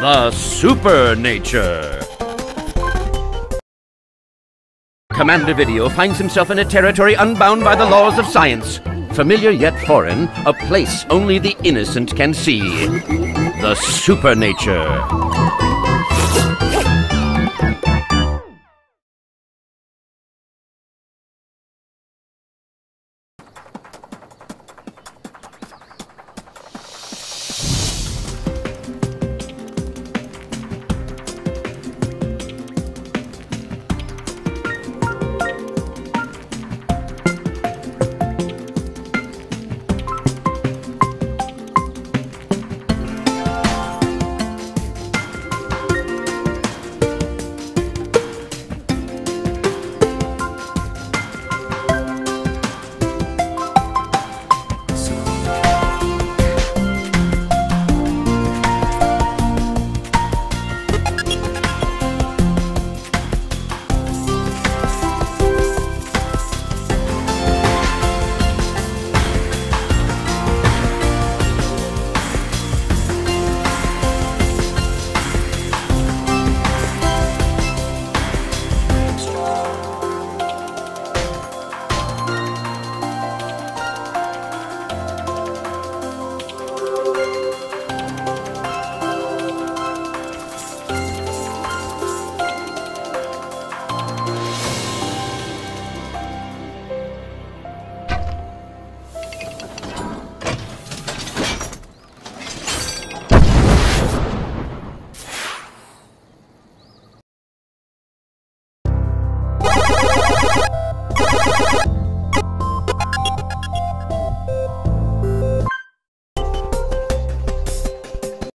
The super nature. Commander Video finds himself in a territory unbound by the laws of science. Familiar yet foreign, a place only the innocent can see. The super nature.